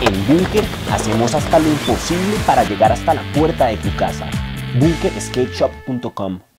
En Bunker hacemos hasta lo imposible para llegar hasta la puerta de tu casa. bunkerskateshop.com